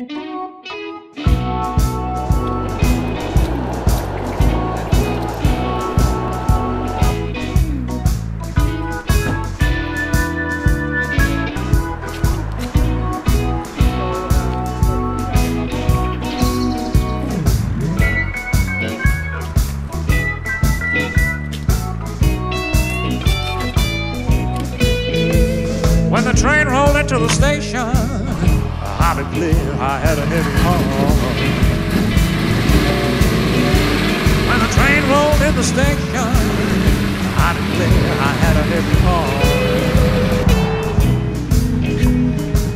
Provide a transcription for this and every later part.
When the train rolled into the station, I declare I had a heavy heart. When the train rolled in the station, I declare I had a heavy heart.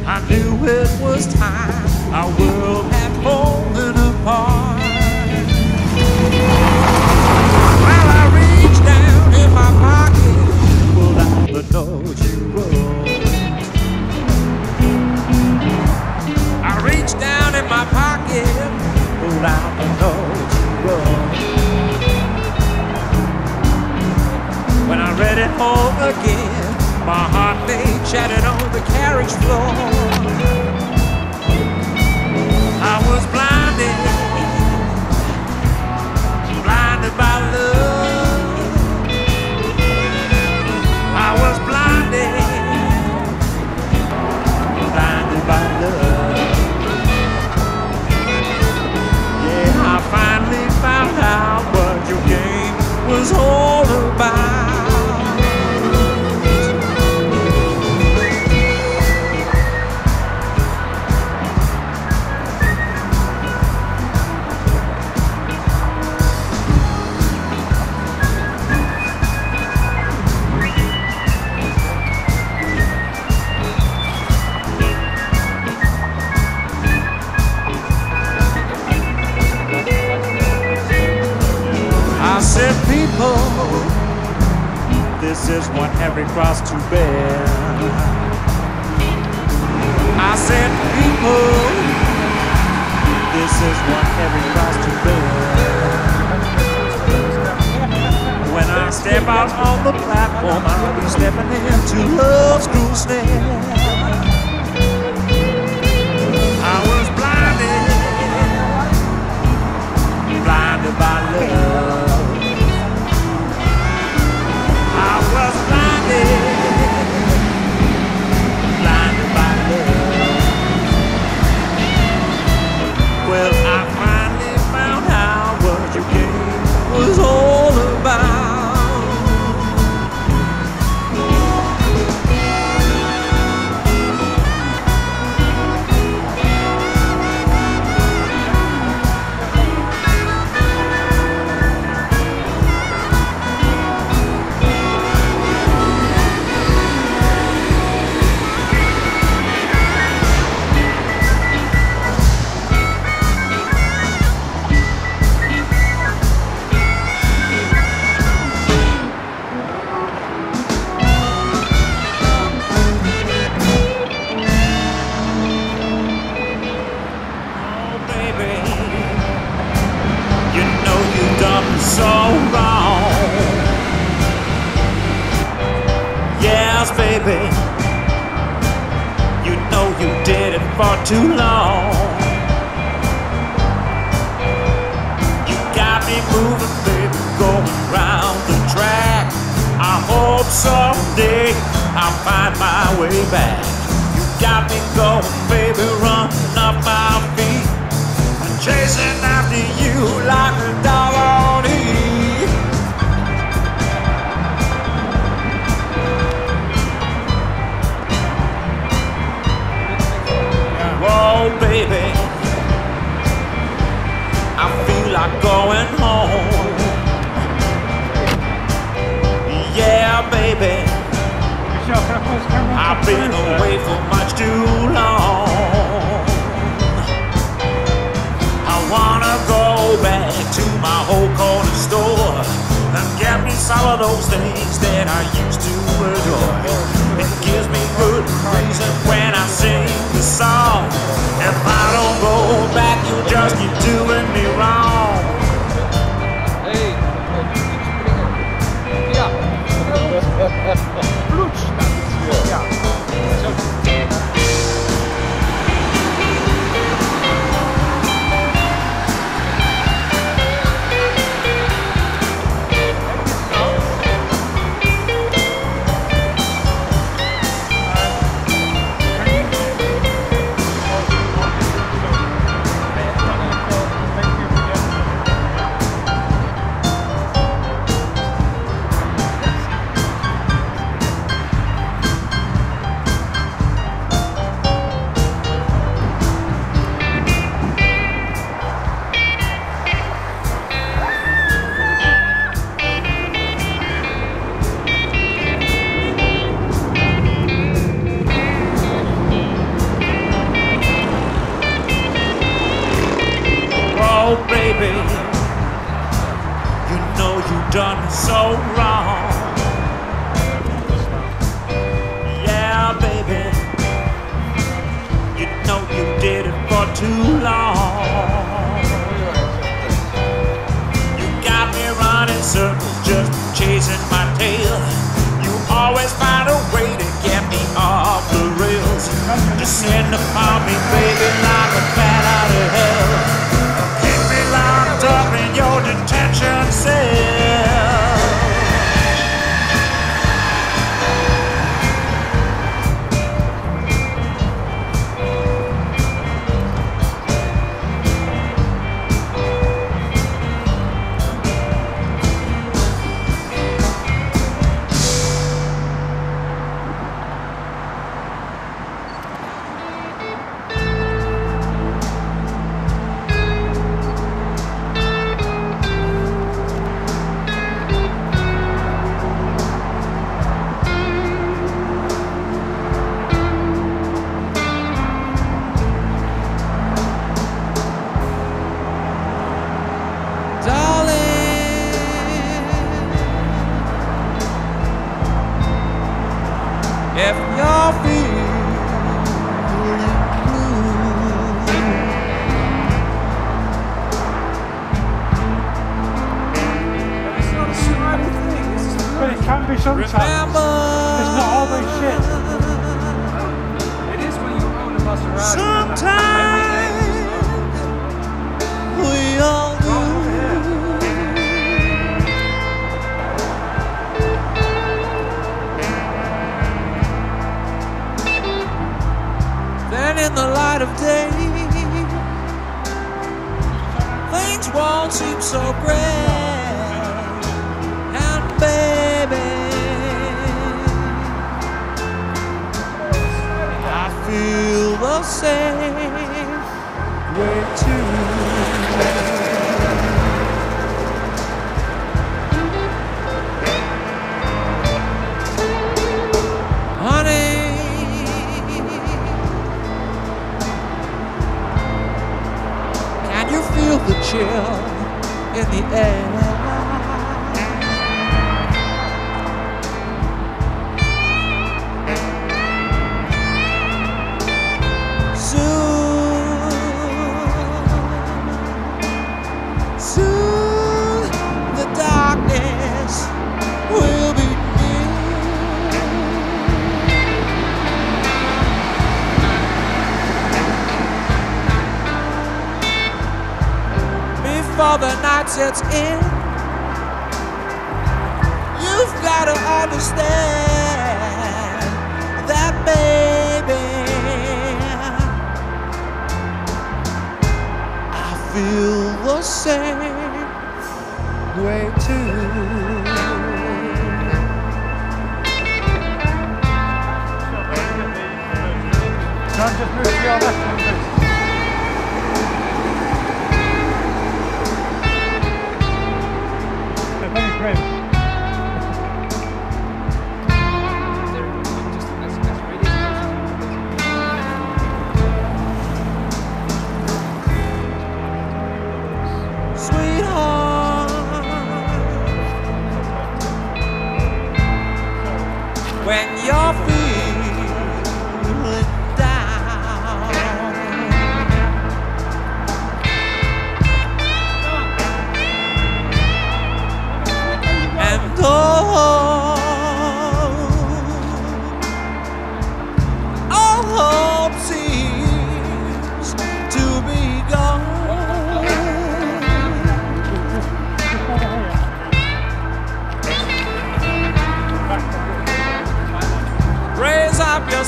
I knew it was time our When I read it all again, my heart lay shattered on the carriage floor. I was blinded I said, people, this is one heavy cross to bear. I said, people, this is one heavy cross to bear. When I step out on the platform, I'll be stepping into love's cruel snare. Moving, baby, going round the track. I hope someday I'll find my way back. You got me going, baby, running up my feet. I'm chasing after you like a dog those things that I used to adore. It gives me good reason when I sing the song. Too long. You got me running circles, just chasing my tail. You always find a way to get me off the rails. Descend upon me, baby, sometimes. remember. It's not always shit. It is when you own a. Sometimes we all do. Then in the light of day, things won't seem so great. Can you feel the chill in the air? The night sets in, you've got to understand that, baby. I feel the same way too. Just move to your left a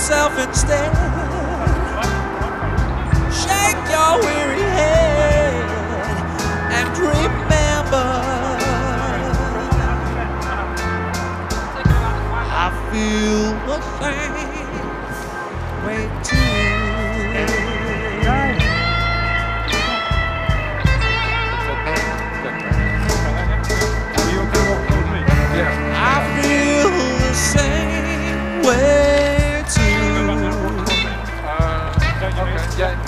yourself instead. Shake your weary head and remember. I feel the same way too. Are you okay walk towards me? I feel the same way 间